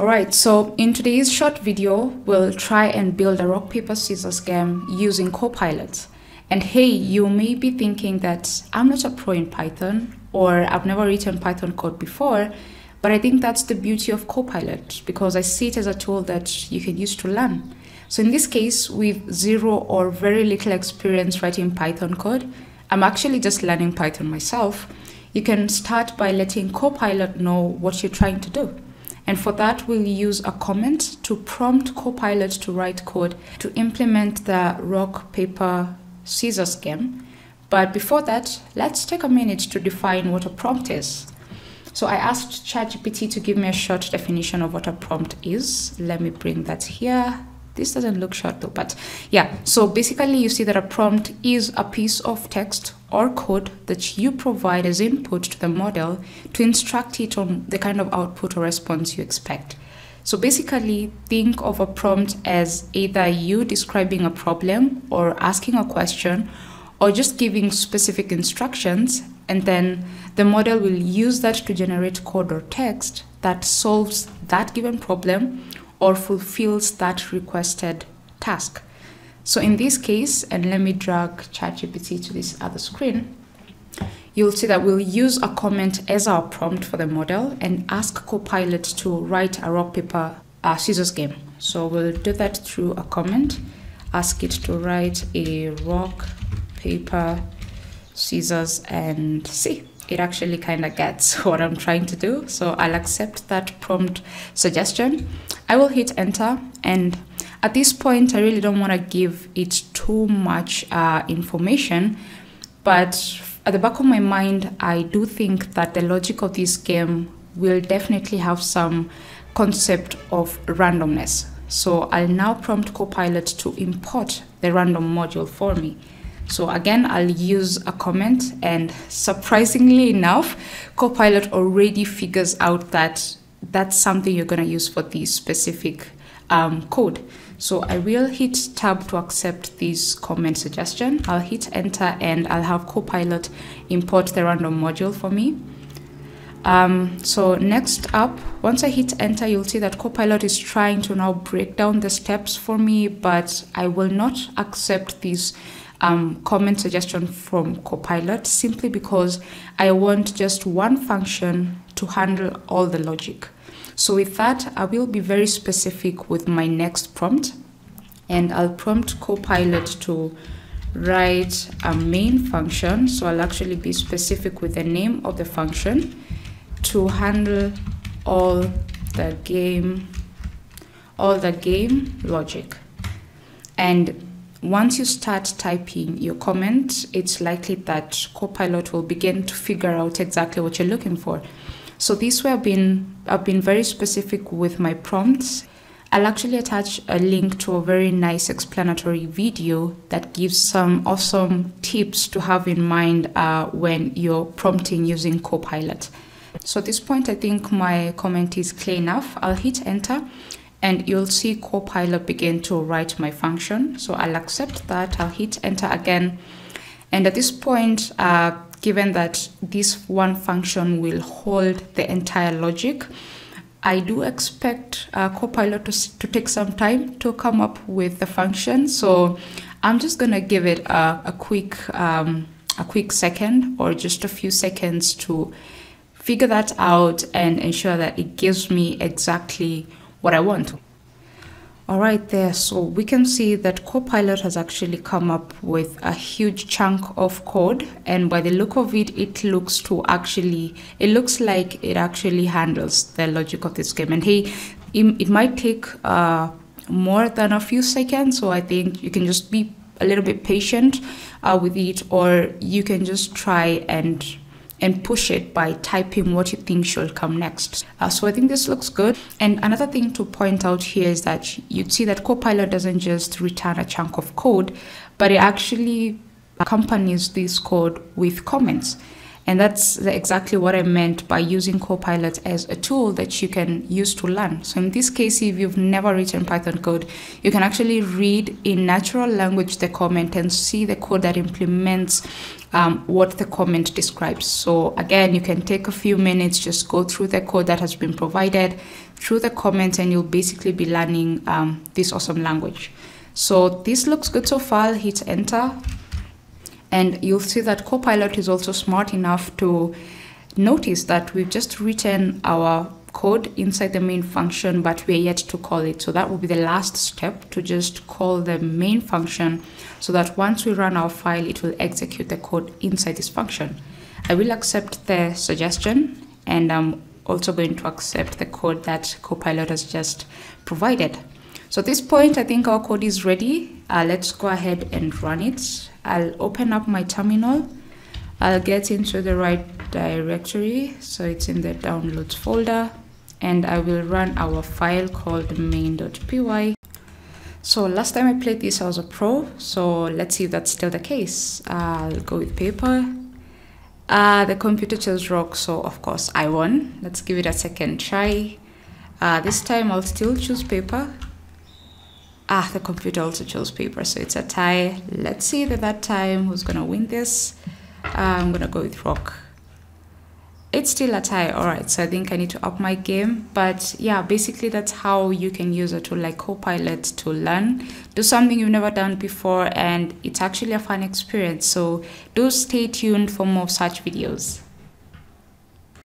Alright, so in today's short video, we'll try and build a rock, paper, scissors game using Copilot. And hey, you may be thinking that I'm not a pro in Python or I've never written Python code before, but I think that's the beauty of Copilot because I see it as a tool that you can use to learn. So in this case, with zero or very little experience writing Python code, I'm actually just learning Python myself. You can start by letting Copilot know what you're trying to do. And for that, we'll use a comment to prompt Copilot to write code to implement the rock, paper, scissors game. But before that, let's take a minute to define what a prompt is. So I asked ChatGPT to give me a short definition of what a prompt is. Let me bring that here. This doesn't look short though, but yeah. So basically you see that a prompt is a piece of text or code that you provide as input to the model to instruct it on the kind of output or response you expect. So basically, think of a prompt as either you describing a problem or asking a question or just giving specific instructions, and then the model will use that to generate code or text that solves that given problem or fulfills that requested task. So in this case, and let me drag ChatGPT to this other screen, you'll see that we'll use a comment as our prompt for the model and ask Copilot to write a rock, paper, uh, scissors game. So we'll do that through a comment, ask it to write a rock, paper, scissors, and see. It actually kind of gets what I'm trying to do. So I'll accept that prompt suggestion. I will hit enter and at this point, I really don't want to give it too much uh, information, but at the back of my mind, I do think that the logic of this game will definitely have some concept of randomness. So I'll now prompt Copilot to import the random module for me. So again, I'll use a comment and surprisingly enough, Copilot already figures out that that's something you're going to use for this specific um, code. So I will hit tab to accept this comment suggestion. I'll hit enter and I'll have Copilot import the random module for me. Um, so next up, once I hit enter, you'll see that Copilot is trying to now break down the steps for me, but I will not accept this um, comment suggestion from Copilot simply because I want just one function to handle all the logic. So with that, I will be very specific with my next prompt and I'll prompt Copilot to write a main function. So I'll actually be specific with the name of the function to handle all the game all the game logic. And once you start typing your comment, it's likely that Copilot will begin to figure out exactly what you're looking for. So this way I've been, I've been very specific with my prompts. I'll actually attach a link to a very nice explanatory video that gives some awesome tips to have in mind uh, when you're prompting using Copilot. So at this point, I think my comment is clear enough. I'll hit enter and you'll see Copilot begin to write my function. So I'll accept that, I'll hit enter again. And at this point, uh, given that this one function will hold the entire logic. I do expect uh, Copilot to, to take some time to come up with the function. So I'm just going to give it a, a quick um, a quick second or just a few seconds to figure that out and ensure that it gives me exactly what I want. All right, there. So we can see that Copilot has actually come up with a huge chunk of code. And by the look of it, it looks to actually, it looks like it actually handles the logic of this game. And hey, it, it might take uh, more than a few seconds. So I think you can just be a little bit patient uh, with it, or you can just try and and push it by typing what you think should come next. Uh, so I think this looks good. And another thing to point out here is that you'd see that Copilot doesn't just return a chunk of code, but it actually accompanies this code with comments. And that's exactly what I meant by using Copilot as a tool that you can use to learn. So, in this case, if you've never written Python code, you can actually read in natural language the comment and see the code that implements um, what the comment describes. So, again, you can take a few minutes, just go through the code that has been provided through the comments, and you'll basically be learning um, this awesome language. So, this looks good so far. Hit enter and you'll see that Copilot is also smart enough to notice that we've just written our code inside the main function, but we're yet to call it. So that will be the last step to just call the main function so that once we run our file, it will execute the code inside this function. I will accept the suggestion and I'm also going to accept the code that Copilot has just provided. So at this point, I think our code is ready. Uh, let's go ahead and run it. I'll open up my terminal. I'll get into the right directory. So it's in the downloads folder and I will run our file called main.py. So last time I played this I was a pro, so let's see if that's still the case. I'll go with paper. Uh, the computer chose rock, so of course I won. Let's give it a second try. Uh, this time I'll still choose paper Ah, the computer also chose paper, so it's a tie. Let's see that that time who's gonna win this. Uh, I'm gonna go with rock. It's still a tie, alright, so I think I need to up my game. But yeah, basically that's how you can use a tool like Copilot to learn, do something you've never done before, and it's actually a fun experience. So do stay tuned for more such videos.